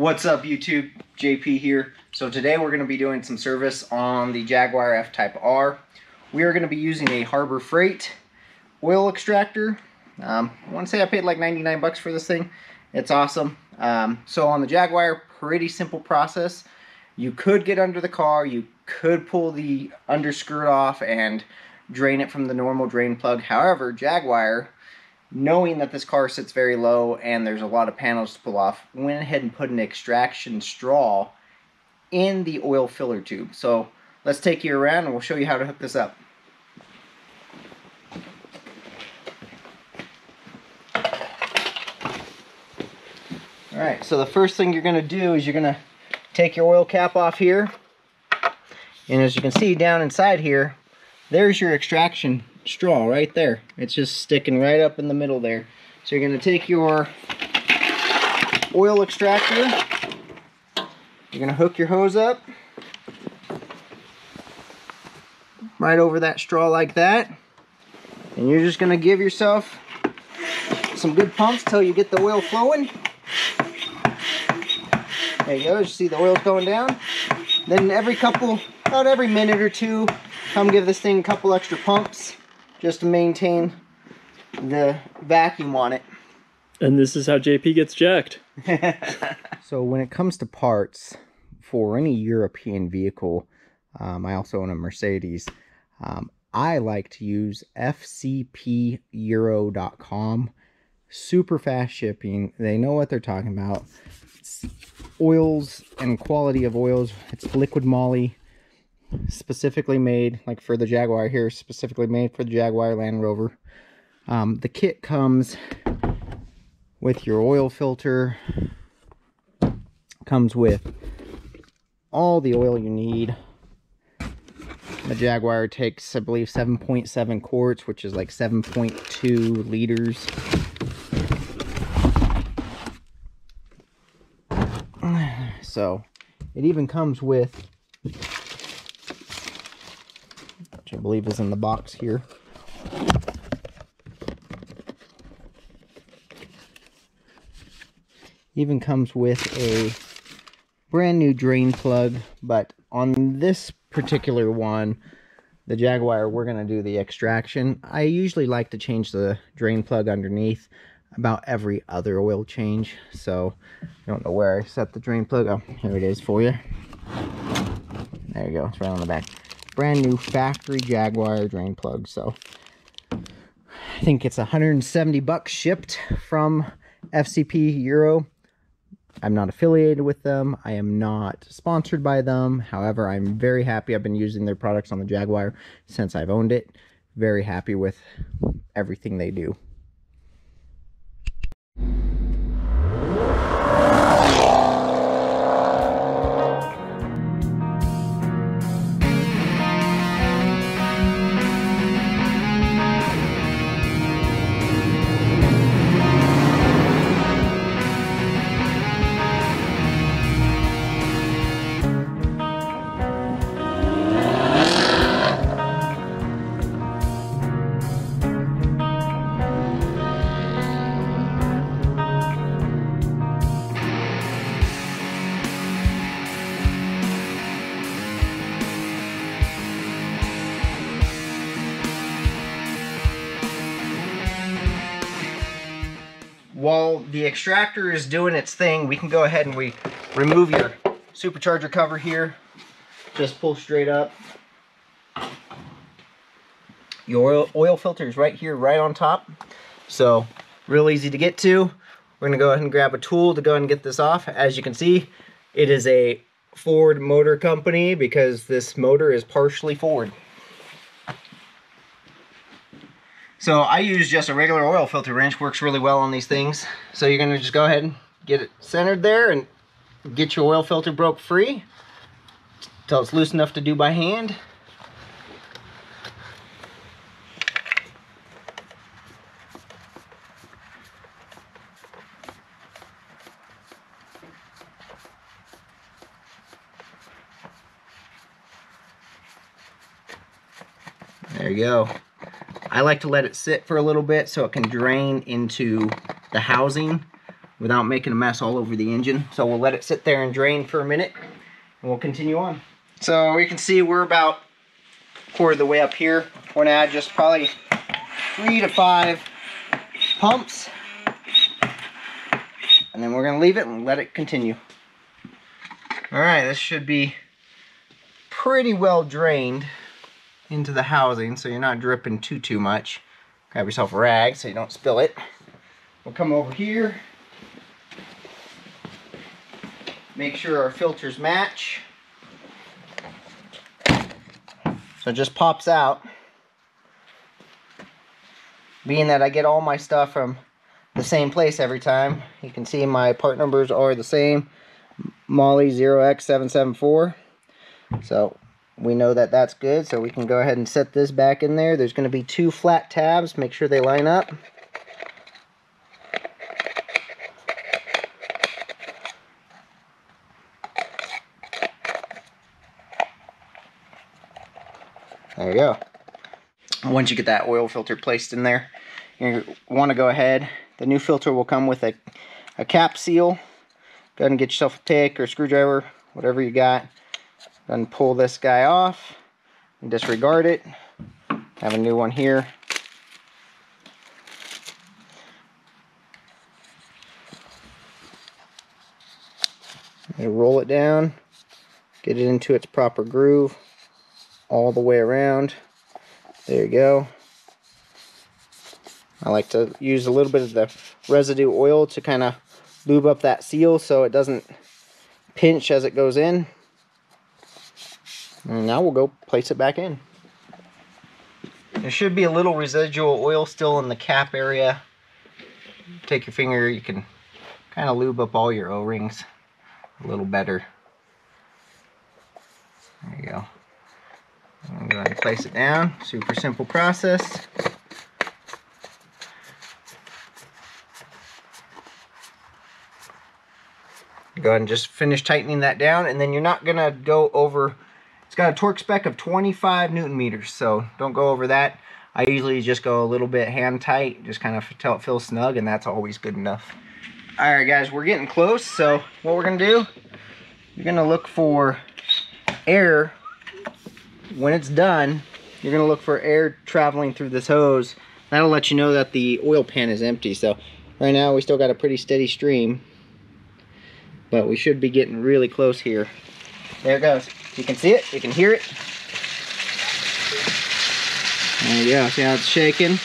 What's up YouTube? JP here. So today we're going to be doing some service on the Jaguar F-Type R. We are going to be using a Harbor Freight oil extractor. Um, I want to say I paid like 99 bucks for this thing. It's awesome. Um, so on the Jaguar, pretty simple process. You could get under the car, you could pull the underskirt off and drain it from the normal drain plug. However, Jaguar knowing that this car sits very low and there's a lot of panels to pull off, went ahead and put an extraction straw in the oil filler tube. So let's take you around and we'll show you how to hook this up. Alright, so the first thing you're going to do is you're going to take your oil cap off here. And as you can see down inside here, there's your extraction straw right there. It's just sticking right up in the middle there. So you're going to take your oil extractor. You're going to hook your hose up. Right over that straw like that. And you're just going to give yourself some good pumps till you get the oil flowing. There you go. You see the oil's going down. Then every couple, about every minute or two, come give this thing a couple extra pumps just to maintain the vacuum on it. And this is how JP gets jacked. so when it comes to parts for any European vehicle, um, I also own a Mercedes. Um, I like to use fcpeuro.com. Super fast shipping. They know what they're talking about. It's oils and quality of oils. It's liquid moly specifically made, like for the Jaguar here, specifically made for the Jaguar Land Rover. Um, the kit comes with your oil filter, comes with all the oil you need. The Jaguar takes, I believe, 7.7 quarts, which is like 7.2 liters. So, it even comes with believe is in the box here. Even comes with a brand new drain plug, but on this particular one, the Jaguar, we're going to do the extraction. I usually like to change the drain plug underneath about every other oil change. So, I don't know where I set the drain plug. Oh, here it is for you. There you go. It's right on the back brand new factory Jaguar drain plug. So I think it's 170 bucks shipped from FCP Euro. I'm not affiliated with them. I am not sponsored by them. However, I'm very happy. I've been using their products on the Jaguar since I've owned it. Very happy with everything they do. The extractor is doing its thing, we can go ahead and we remove your supercharger cover here. Just pull straight up. Your oil, oil filter is right here, right on top. So, real easy to get to. We're gonna go ahead and grab a tool to go ahead and get this off. As you can see, it is a Ford Motor Company because this motor is partially Ford. So I use just a regular oil filter wrench, works really well on these things. So you're gonna just go ahead and get it centered there and get your oil filter broke free until it's loose enough to do by hand. There you go. I like to let it sit for a little bit so it can drain into the housing without making a mess all over the engine. So we'll let it sit there and drain for a minute and we'll continue on. So you can see we're about quarter of the way up here. We're gonna add just probably three to five pumps and then we're gonna leave it and let it continue. All right, this should be pretty well drained into the housing so you're not dripping too, too much. Grab yourself a rag so you don't spill it. We'll come over here. Make sure our filters match. So it just pops out. Being that I get all my stuff from the same place every time, you can see my part numbers are the same. Mahle OX774. So we know that that's good, so we can go ahead and set this back in there. There's going to be two flat tabs. Make sure they line up. There you go. Once you get that oil filter placed in there, you want to go ahead. The new filter will come with a, a cap seal. Go ahead and get yourself a pick or a screwdriver, whatever you got. Then pull this guy off and disregard it. Have a new one here. roll it down, get it into its proper groove all the way around. There you go. I like to use a little bit of the residue oil to kind of lube up that seal so it doesn't pinch as it goes in. Mm, now we'll go place it back in. There should be a little residual oil still in the cap area. Take your finger, you can kind of lube up all your O-rings a little better. There you go. I'm going to place it down. Super simple process. Go ahead and just finish tightening that down and then you're not going to go over it's got a torque spec of 25 newton meters, so don't go over that. I usually just go a little bit hand tight, just kind of till it feels snug, and that's always good enough. All right, guys, we're getting close, so what we're gonna do, you're gonna look for air. When it's done, you're gonna look for air traveling through this hose. That'll let you know that the oil pan is empty. So right now we still got a pretty steady stream, but we should be getting really close here. There it goes. You can see it, you can hear it. There you go, see how it's shaking?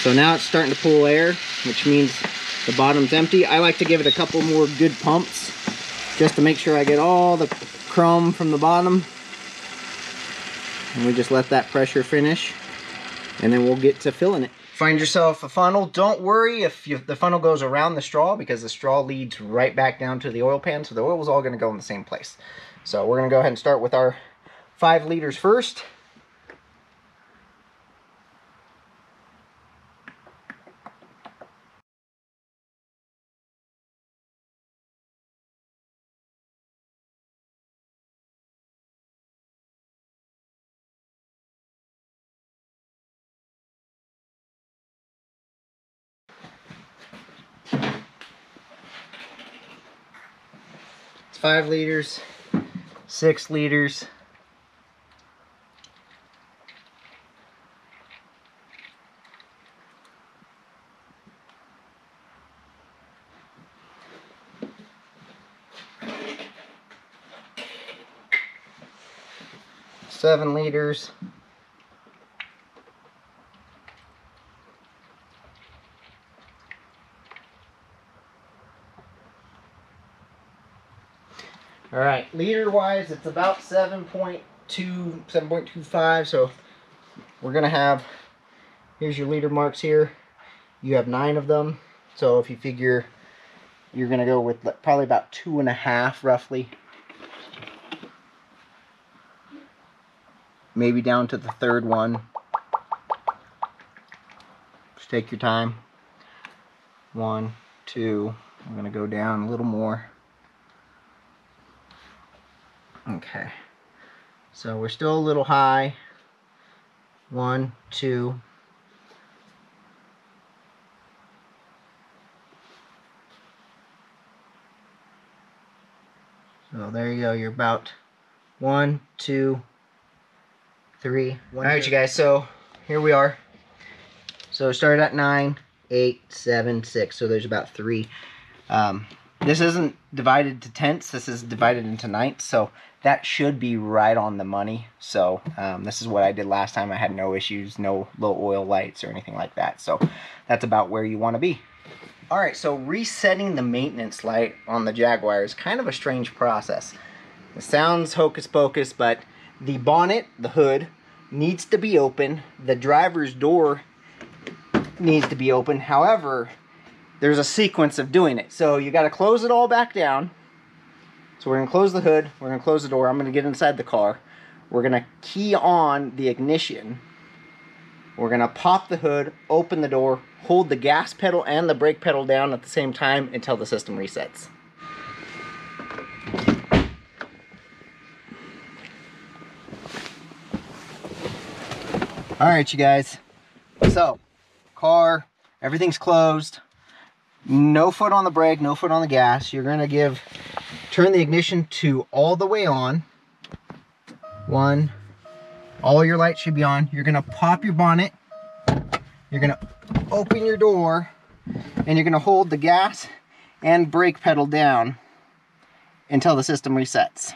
So now it's starting to pull air, which means the bottom's empty. I like to give it a couple more good pumps just to make sure I get all the chrome from the bottom. And we just let that pressure finish and then we'll get to filling it. Find yourself a funnel. Don't worry if you, the funnel goes around the straw because the straw leads right back down to the oil pan. So the oil is all to go in the same place. So we're going to go ahead and start with our five liters first. It's five liters six liters. Seven liters. All right, liter wise, it's about 7.2, 7.25. So we're gonna have, here's your liter marks here. You have nine of them. So if you figure you're gonna go with probably about two and a half roughly. Maybe down to the third one. Just take your time. One, two, I'm gonna go down a little more. Okay. So we're still a little high. One, two. So there you go. You're about one, two, three. One, All right, you guys. So here we are. So started at nine, eight, seven, six. So there's about three. Um, this isn't divided to tenths. This is divided into ninths. So that should be right on the money. So um, this is what I did last time. I had no issues, no low oil lights or anything like that. So that's about where you want to be. All right, so resetting the maintenance light on the Jaguar is kind of a strange process. It sounds hocus pocus, but the bonnet, the hood, needs to be open. The driver's door needs to be open. However, there's a sequence of doing it. So you got to close it all back down. So we're going to close the hood. We're going to close the door. I'm going to get inside the car. We're going to key on the ignition. We're going to pop the hood, open the door, hold the gas pedal and the brake pedal down at the same time until the system resets. Alright you guys, so car, everything's closed, no foot on the brake, no foot on the gas. You're to give, turn the ignition to all the way on. One, all your lights should be on. You're to pop your bonnet. You're to open your door and you're to hold the gas and brake pedal down until the system resets.